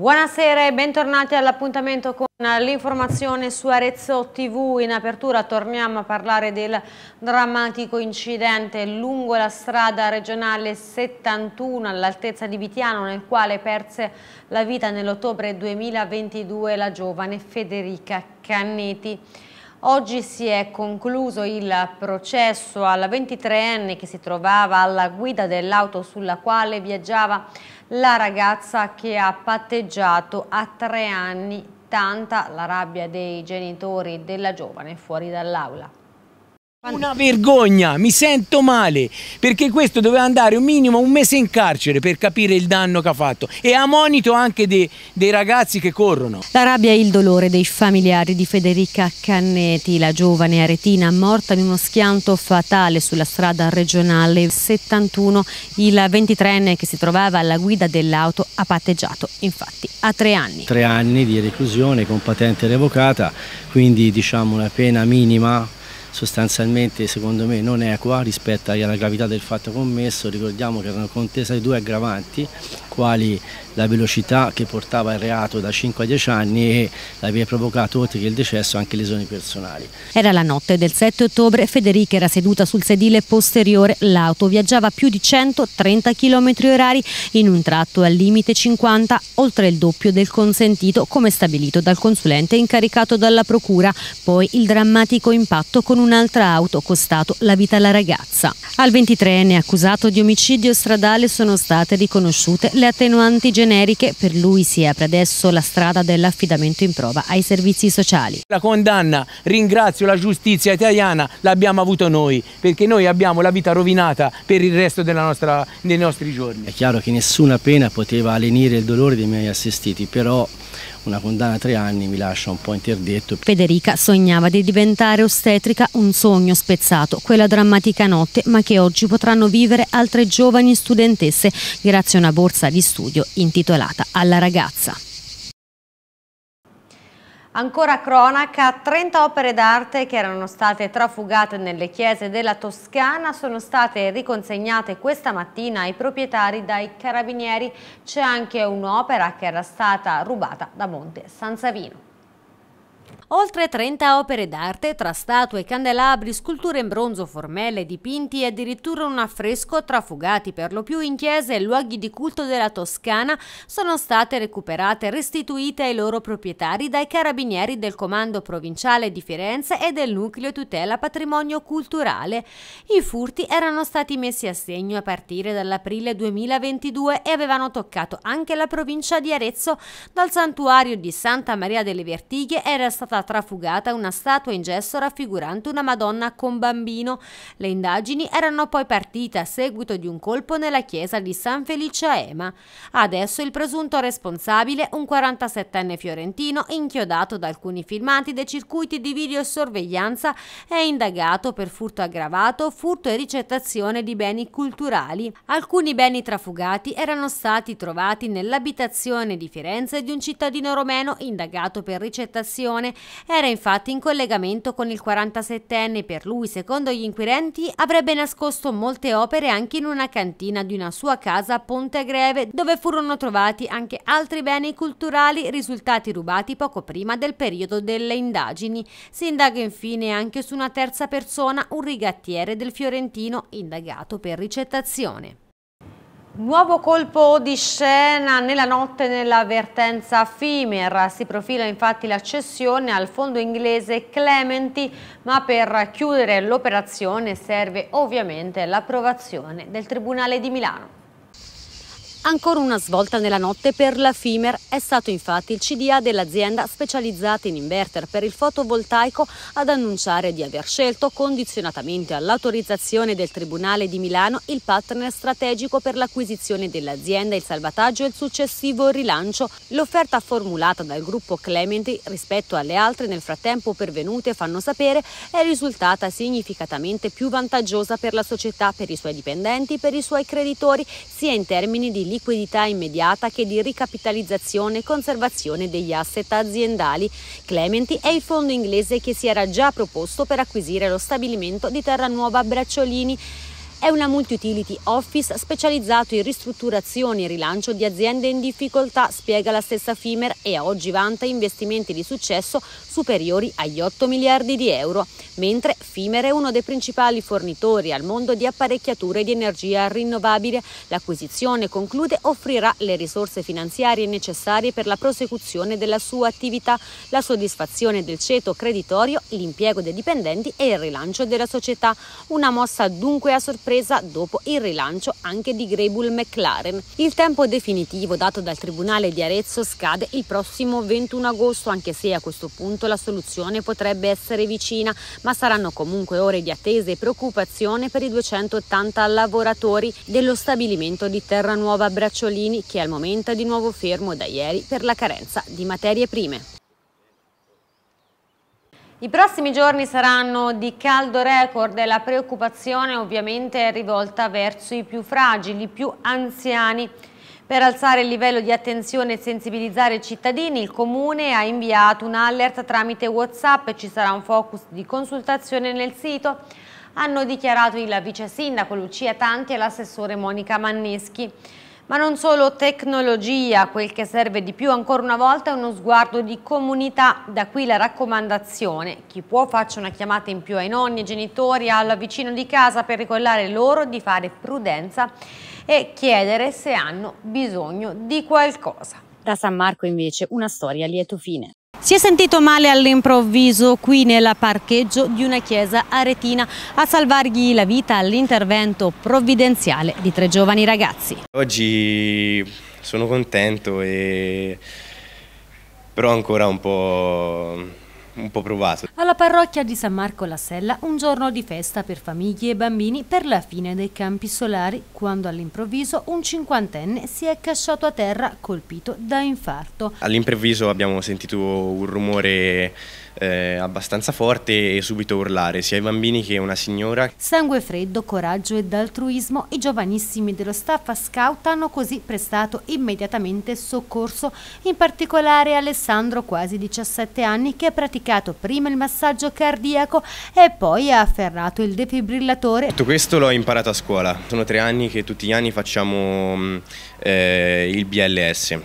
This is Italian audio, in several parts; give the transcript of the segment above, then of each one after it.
Buonasera e bentornati all'appuntamento con l'informazione su Arezzo TV. In apertura torniamo a parlare del drammatico incidente lungo la strada regionale 71 all'altezza di Vitiano nel quale perse la vita nell'ottobre 2022 la giovane Federica Canneti. Oggi si è concluso il processo alla 23enne che si trovava alla guida dell'auto sulla quale viaggiava la ragazza che ha patteggiato a tre anni tanta la rabbia dei genitori della giovane fuori dall'aula. Una vergogna, mi sento male, perché questo doveva andare un minimo un mese in carcere per capire il danno che ha fatto e a monito anche dei, dei ragazzi che corrono. La rabbia e il dolore dei familiari di Federica Canneti, la giovane aretina morta in uno schianto fatale sulla strada regionale 71, il 23enne che si trovava alla guida dell'auto ha patteggiato, infatti, a tre anni. Tre anni di reclusione con patente revocata, quindi diciamo una pena minima sostanzialmente secondo me non equa rispetto alla gravità del fatto commesso, ricordiamo che erano contese due aggravanti, quali la velocità che portava il reato da 5 a 10 anni e aveva provocato oltre che il decesso anche lesioni personali. Era la notte del 7 ottobre, Federica era seduta sul sedile posteriore, l'auto viaggiava a più di 130 km orari in un tratto al limite 50, oltre il doppio del consentito come stabilito dal consulente incaricato dalla procura, poi il drammatico impatto con un'altra auto costato la vita alla ragazza. Al 23enne accusato di omicidio stradale sono state riconosciute le attenuanti generiche, per lui si apre adesso la strada dell'affidamento in prova ai servizi sociali. La condanna, ringrazio la giustizia italiana, l'abbiamo avuto noi, perché noi abbiamo la vita rovinata per il resto nostra, dei nostri giorni. È chiaro che nessuna pena poteva lenire il dolore dei miei assistiti, però una condanna a tre anni mi lascia un po' interdetto. Federica sognava di diventare ostetrica, un sogno spezzato, quella drammatica notte, ma che oggi potranno vivere altre giovani studentesse grazie a una borsa di studio intitolata Alla ragazza. Ancora cronaca, 30 opere d'arte che erano state trafugate nelle chiese della Toscana sono state riconsegnate questa mattina ai proprietari dai carabinieri. C'è anche un'opera che era stata rubata da Monte San Savino. Oltre 30 opere d'arte tra statue, candelabri, sculture in bronzo, formelle, dipinti e addirittura un affresco trafugati per lo più in chiese e luoghi di culto della Toscana sono state recuperate e restituite ai loro proprietari dai carabinieri del Comando Provinciale di Firenze e del Nucleo Tutela Patrimonio Culturale. I furti erano stati messi a segno a partire dall'aprile 2022 e avevano toccato anche la provincia di Arezzo. Dal santuario di Santa Maria delle Vertighe era stata trafugata una statua in gesso raffigurante una Madonna con bambino. Le indagini erano poi partite a seguito di un colpo nella chiesa di San Felice a Ema. Adesso il presunto responsabile, un 47enne fiorentino, inchiodato da alcuni filmati dei circuiti di videosorveglianza, è indagato per furto aggravato, furto e ricettazione di beni culturali. Alcuni beni trafugati erano stati trovati nell'abitazione di Firenze di un cittadino romeno indagato per ricettazione era infatti in collegamento con il 47enne per lui, secondo gli inquirenti, avrebbe nascosto molte opere anche in una cantina di una sua casa a Ponte Greve, dove furono trovati anche altri beni culturali risultati rubati poco prima del periodo delle indagini. Si indaga infine anche su una terza persona, un rigattiere del Fiorentino, indagato per ricettazione. Nuovo colpo di scena nella notte nell'avvertenza FIMER, si profila infatti la cessione al fondo inglese Clementi, ma per chiudere l'operazione serve ovviamente l'approvazione del Tribunale di Milano. Ancora una svolta nella notte per la FIMER è stato infatti il CDA dell'azienda specializzata in inverter per il fotovoltaico ad annunciare di aver scelto condizionatamente all'autorizzazione del Tribunale di Milano il partner strategico per l'acquisizione dell'azienda, il salvataggio e il successivo rilancio. L'offerta formulata dal gruppo Clementi rispetto alle altre nel frattempo pervenute fanno sapere è risultata significativamente più vantaggiosa per la società, per i suoi dipendenti, per i suoi creditori, sia in termini di liquidità immediata che di ricapitalizzazione e conservazione degli asset aziendali. Clementi è il fondo inglese che si era già proposto per acquisire lo stabilimento di Terranuova Bracciolini È una multi-utility office specializzato in ristrutturazioni e rilancio di aziende in difficoltà, spiega la stessa Fimer, e oggi vanta investimenti di successo superiori agli 8 miliardi di euro, mentre Fimer è uno dei principali fornitori al mondo di apparecchiature di energia rinnovabile. L'acquisizione, conclude, offrirà le risorse finanziarie necessarie per la prosecuzione della sua attività, la soddisfazione del ceto creditorio, l'impiego dei dipendenti e il rilancio della società. Una mossa dunque a sorpresa presa dopo il rilancio anche di Greybull McLaren. Il tempo definitivo dato dal Tribunale di Arezzo scade il prossimo 21 agosto, anche se a questo punto la soluzione potrebbe essere vicina, ma saranno comunque ore di attesa e preoccupazione per i 280 lavoratori dello stabilimento di Terranuova Bracciolini che al momento è di nuovo fermo da ieri per la carenza di materie prime. I prossimi giorni saranno di caldo record e la preoccupazione ovviamente è rivolta verso i più fragili, i più anziani. Per alzare il livello di attenzione e sensibilizzare i cittadini, il Comune ha inviato un alert tramite Whatsapp e ci sarà un focus di consultazione nel sito. Hanno dichiarato il vice sindaco Lucia Tanti e l'assessore Monica Manneschi. Ma non solo tecnologia, quel che serve di più ancora una volta è uno sguardo di comunità, da qui la raccomandazione, chi può faccia una chiamata in più ai nonni, ai genitori, al vicino di casa per ricordare loro di fare prudenza e chiedere se hanno bisogno di qualcosa. Da San Marco invece una storia a lieto fine. Si è sentito male all'improvviso qui nel parcheggio di una chiesa aretina a salvargli la vita all'intervento provvidenziale di tre giovani ragazzi. Oggi sono contento e però ancora un po' un po' provato. Alla parrocchia di San Marco la Sella un giorno di festa per famiglie e bambini per la fine dei campi solari quando all'improvviso un cinquantenne si è casciato a terra colpito da infarto. All'improvviso abbiamo sentito un rumore eh, abbastanza forte e subito urlare, sia i bambini che una signora. Sangue freddo, coraggio ed altruismo, i giovanissimi dello staff scout hanno così prestato immediatamente soccorso, in particolare Alessandro, quasi 17 anni, che ha praticato prima il massaggio cardiaco e poi ha afferrato il defibrillatore. Tutto questo l'ho imparato a scuola, sono tre anni che tutti gli anni facciamo mm, eh, il BLS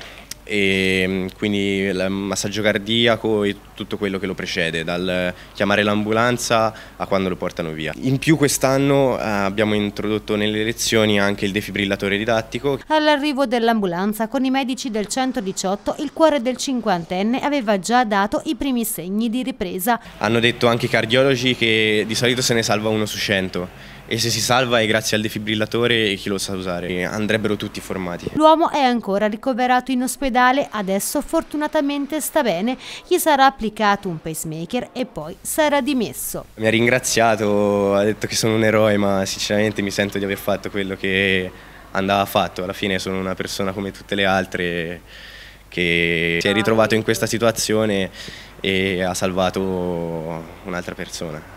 e mm, quindi il massaggio cardiaco e tutto quello che lo precede, dal chiamare l'ambulanza a quando lo portano via. In più quest'anno eh, abbiamo introdotto nelle lezioni anche il defibrillatore didattico. All'arrivo dell'ambulanza con i medici del 118 il cuore del cinquantenne aveva già dato i primi segni di ripresa. Hanno detto anche i cardiologi che di solito se ne salva uno su 100 e se si salva è grazie al defibrillatore e chi lo sa usare. Andrebbero tutti formati. L'uomo è ancora ricoverato in ospedale, adesso fortunatamente sta bene, gli sarà applicato un pacemaker e poi sarà dimesso. Mi ha ringraziato, ha detto che sono un eroe, ma sinceramente mi sento di aver fatto quello che andava fatto. Alla fine sono una persona come tutte le altre che si è ritrovato in questa situazione e ha salvato un'altra persona.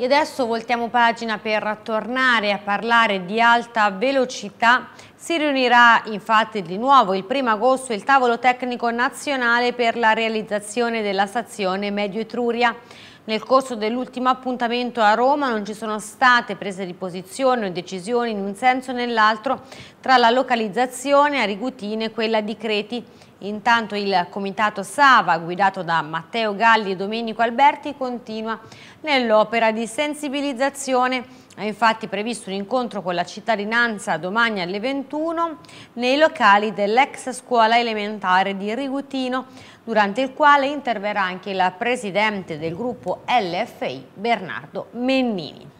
E adesso voltiamo pagina per tornare a parlare di alta velocità. Si riunirà infatti di nuovo il 1 agosto il tavolo tecnico nazionale per la realizzazione della stazione Medio Etruria. Nel corso dell'ultimo appuntamento a Roma non ci sono state prese di posizione o decisioni in un senso o nell'altro tra la localizzazione a Rigutine e quella di Creti. Intanto il comitato Sava, guidato da Matteo Galli e Domenico Alberti, continua nell'opera di sensibilizzazione. Ha infatti previsto un incontro con la cittadinanza domani alle 21 nei locali dell'ex scuola elementare di Rigutino, durante il quale interverrà anche il presidente del gruppo LFI, Bernardo Mennini.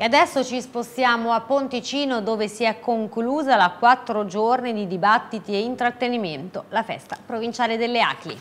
E adesso ci spostiamo a Ponticino dove si è conclusa la quattro giorni di dibattiti e intrattenimento, la festa provinciale delle Acli.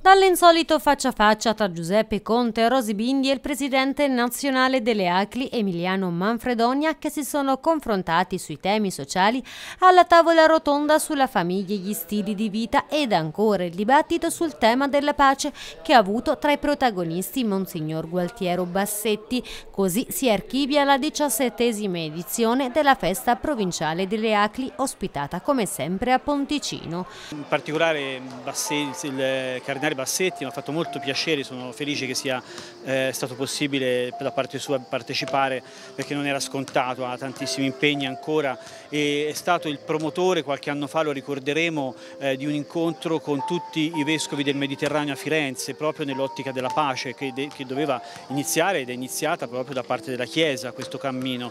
Dall'insolito faccia a faccia tra Giuseppe Conte e Rosi Bindi e il presidente nazionale delle ACLI Emiliano Manfredonia che si sono confrontati sui temi sociali alla tavola rotonda sulla famiglia e gli stili di vita ed ancora il dibattito sul tema della pace che ha avuto tra i protagonisti Monsignor Gualtiero Bassetti. Così si archivia la diciassettesima edizione della festa provinciale delle ACLI ospitata come sempre a Ponticino. In particolare Bassetti, il cardinale Gennari Bassetti, mi ha fatto molto piacere, sono felice che sia eh, stato possibile da parte sua partecipare perché non era scontato, ha tantissimi impegni ancora e è stato il promotore, qualche anno fa lo ricorderemo, eh, di un incontro con tutti i vescovi del Mediterraneo a Firenze, proprio nell'ottica della pace che, che, doveva iniziare ed è iniziata proprio da parte della Chiesa questo cammino.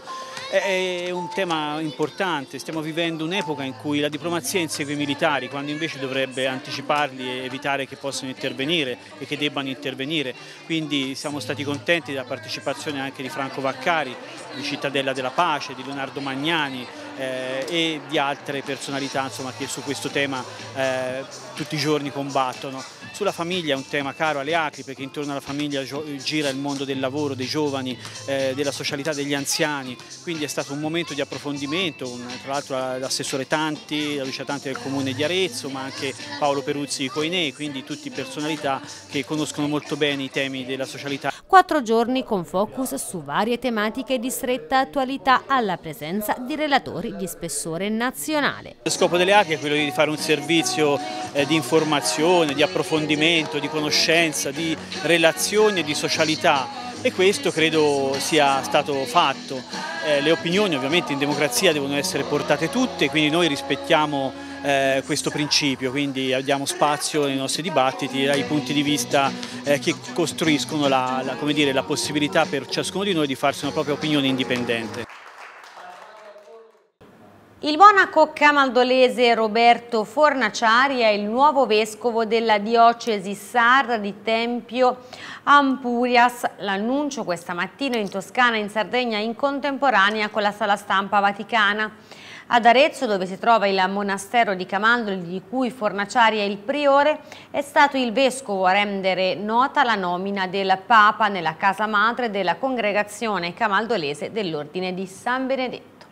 È, è un tema importante, stiamo vivendo un'epoca in cui la diplomazia insegue i militari, quando invece dovrebbe anticiparli e evitare che possano intervenire e che debbano intervenire. Quindi siamo stati contenti della partecipazione anche di Franco Vaccari, di Cittadella della Pace, di Leonardo Magnani, eh, e di altre personalità insomma, che su questo tema eh, tutti i giorni combattono. Sulla famiglia è un tema caro alle Acri perché intorno alla famiglia gira il mondo del lavoro, dei giovani, eh, della socialità degli anziani, quindi è stato un momento di approfondimento, un, tra l'altro l'assessore Tanti, la Lucia Tanti del comune di Arezzo, ma anche Paolo Peruzzi di Coinei, quindi tutti personalità che conoscono molto bene i temi della socialità. Quattro giorni con focus su varie tematiche di stretta attualità alla presenza di relatori di spessore nazionale. Lo scopo delle Acri è quello di fare un servizio eh, di informazione, di approfondimento, di conoscenza, di relazioni e di socialità e questo credo sia stato fatto. Eh, le opinioni ovviamente in democrazia devono essere portate tutte, quindi noi rispettiamo eh, questo principio, quindi diamo spazio nei nostri dibattiti ai punti di vista eh, che costruiscono la, la, dire, la possibilità per ciascuno di noi di farsi una propria opinione indipendente. Il monaco camaldolese Roberto Fornaciari è il nuovo vescovo della diocesi sarda di Tempio Ampurias. L'annuncio questa mattina in Toscana e in Sardegna in contemporanea con la sala stampa vaticana. Ad Arezzo, dove si trova il monastero di Camaldoli, di cui Fornaciari è il priore, è stato il vescovo a rendere nota la nomina del Papa nella casa madre della congregazione camaldolese dell'Ordine di San Benedetto.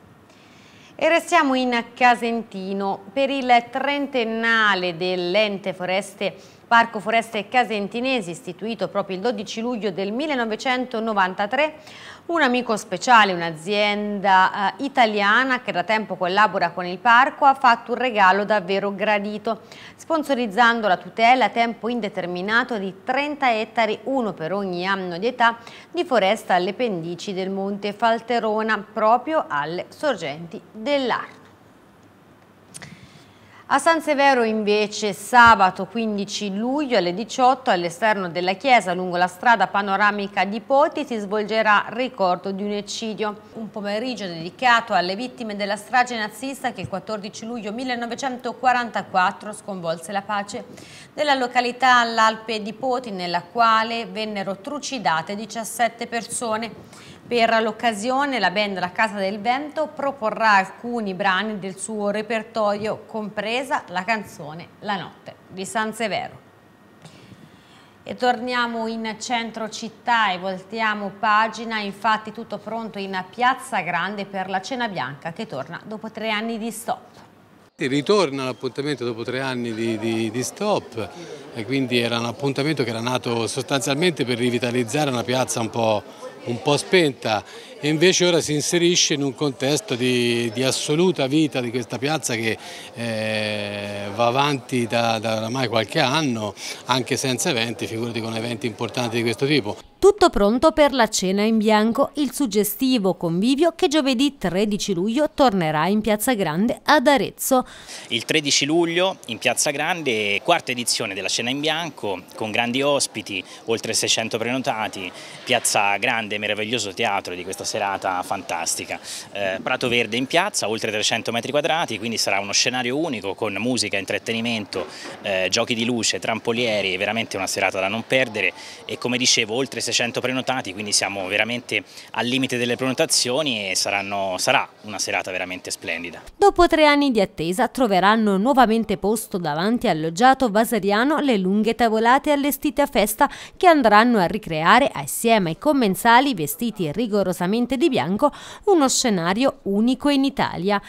E restiamo in Casentino per il trentennale dell'ente foreste Parco Foreste Casentinesi, istituito proprio il 12 luglio del 1993, un amico speciale, un'azienda eh, italiana che da tempo collabora con il parco, ha fatto un regalo davvero gradito, sponsorizzando la tutela a tempo indeterminato di 30 ettari, uno per ogni anno di età, di foresta alle pendici del Monte Falterona, proprio alle sorgenti dell'Arno. A San Severo invece sabato 15 luglio alle 18 all'esterno della chiesa lungo la strada panoramica di Poti si svolgerà ricordo di un eccidio. Un pomeriggio dedicato alle vittime della strage nazista che il 14 luglio 1944 sconvolse la pace della località all'Alpe di Poti nella quale vennero trucidate 17 persone. Per l'occasione la band La Casa del Vento proporrà alcuni brani del suo repertorio, compresa la canzone La Notte di San Severo. E torniamo in centro città e voltiamo pagina, infatti tutto pronto in Piazza Grande per la Cena Bianca che torna dopo tre anni di stop. Ritorna l'appuntamento dopo tre anni di, di, di, stop e quindi era un appuntamento che era nato sostanzialmente per rivitalizzare una piazza un po' un po' spenta e invece ora si inserisce in un contesto di, di assoluta vita di questa piazza che eh, va avanti da, da oramai qualche anno anche senza eventi, figurati con eventi importanti di questo tipo. Tutto pronto per la cena in bianco, il suggestivo convivio che giovedì 13 luglio tornerà in Piazza Grande ad Arezzo. Il 13 luglio in Piazza Grande, quarta edizione della cena in bianco, con grandi ospiti, oltre 600 prenotati, Piazza Grande, meraviglioso teatro di questa serata fantastica. Eh, Prato Verde in piazza, oltre 300 metri quadrati, quindi sarà uno scenario unico con musica, intrattenimento, eh, giochi di luce, trampolieri, veramente una serata da non perdere e come dicevo oltre 600 prenotati, quindi siamo veramente al limite delle prenotazioni e saranno, sarà una serata veramente splendida. Dopo tre anni di attesa troveranno nuovamente posto davanti al loggiato vasariano le lunghe tavolate allestite a festa che andranno a ricreare assieme ai commensali vestiti rigorosamente di bianco uno scenario unico in Italia.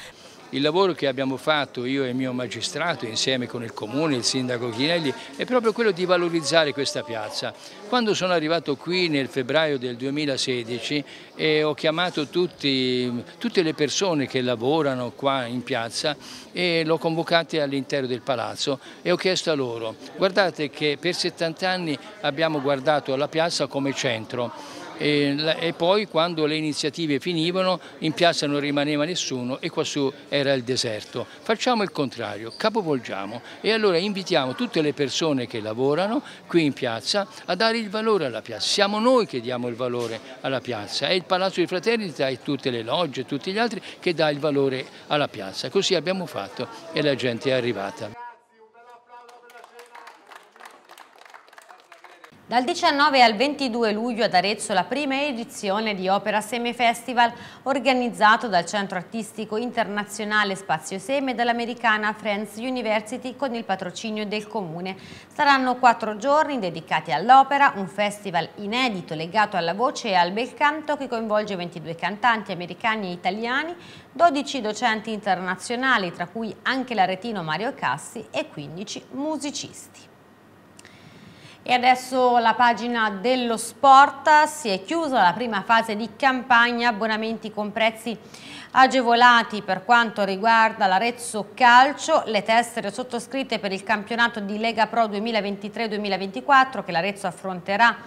il lavoro che abbiamo fatto io e il mio magistrato insieme con il comune, il sindaco Chinelli, è proprio quello di valorizzare questa piazza. Quando sono arrivato qui nel febbraio del 2016 eh, ho chiamato tutti, tutte le persone che lavorano qua in piazza e l'ho convocate all'interno del palazzo e ho chiesto a loro, guardate che per 70 anni abbiamo guardato la piazza come centro e, poi quando le iniziative finivano in piazza non rimaneva nessuno e quassù era il deserto. Facciamo il contrario, capovolgiamo e allora invitiamo tutte le persone che lavorano qui in piazza a dare il valore alla piazza. Siamo noi che diamo il valore alla piazza, è il Palazzo di Fraternità e tutte le logge e tutti gli altri che dà il valore alla piazza. Così abbiamo fatto e la gente è arrivata. Dal 19 al 22 luglio ad Arezzo la prima edizione di Opera Seme Festival organizzato dal Centro Artistico Internazionale Spazio Seme e dall'americana Friends University con il patrocinio del Comune. Saranno quattro giorni dedicati all'opera, un festival inedito legato alla voce e al bel canto che coinvolge 22 cantanti americani e italiani, 12 docenti internazionali tra cui anche l'aretino Mario Cassi e 15 musicisti. E adesso la pagina dello sport, si è chiusa la prima fase di campagna, abbonamenti con prezzi agevolati per quanto riguarda l'Arezzo Calcio, le tessere sottoscritte per il campionato di Lega Pro 2023-2024 che l'Arezzo affronterà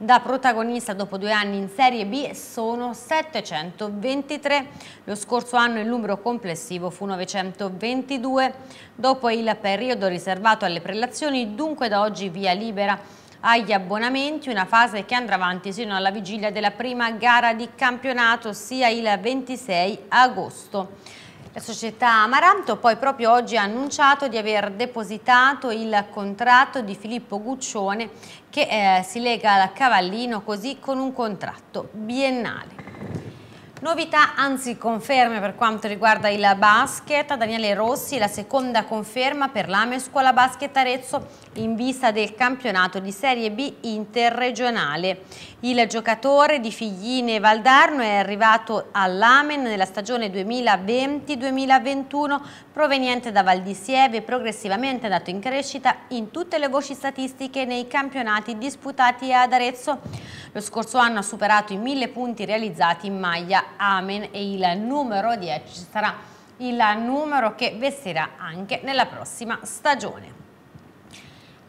da protagonista dopo due anni in Serie B sono 723. Lo scorso anno il numero complessivo fu 922. Dopo il periodo riservato alle prelazioni, dunque da oggi via libera agli abbonamenti, una fase che andrà avanti sino alla vigilia della prima gara di campionato, sia il 26 agosto. La società Amaranto poi proprio oggi ha annunciato di aver depositato il contratto di Filippo Guccione che eh, si lega al Cavallino così con un contratto biennale. Novità, anzi conferme per quanto riguarda il basket, Daniele Rossi la seconda conferma per l'Ame Scuola Basket Arezzo in vista del campionato di Serie B interregionale. Il giocatore di Figline Valdarno è arrivato all'Amen nella stagione 2020-2021 proveniente da Val di Sieve progressivamente andato in crescita in tutte le voci statistiche nei campionati disputati ad Arezzo. Lo scorso anno ha superato i mille punti realizzati in maglia Amen e il numero 10 sarà il numero che vestirà anche nella prossima stagione.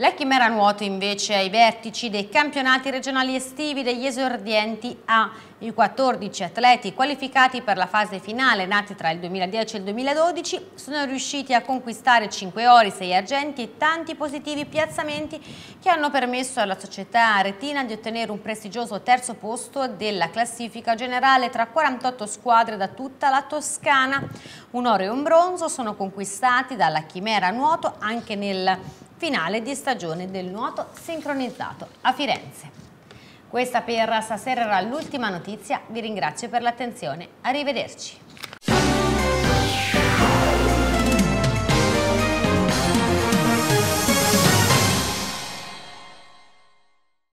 La Chimera Nuoto invece ai vertici dei campionati regionali estivi degli esordienti A. I 14 atleti qualificati per la fase finale nati tra il 2010 e il 2012 sono riusciti a conquistare 5 ori, 6 argenti e tanti positivi piazzamenti che hanno permesso alla società aretina di ottenere un prestigioso terzo posto della classifica generale tra 48 squadre da tutta la Toscana. Un oro e un bronzo sono conquistati dalla Chimera Nuoto anche nel finale di stagione del nuoto sincronizzato a Firenze. Questa per stasera era l'ultima notizia, vi ringrazio per l'attenzione, arrivederci.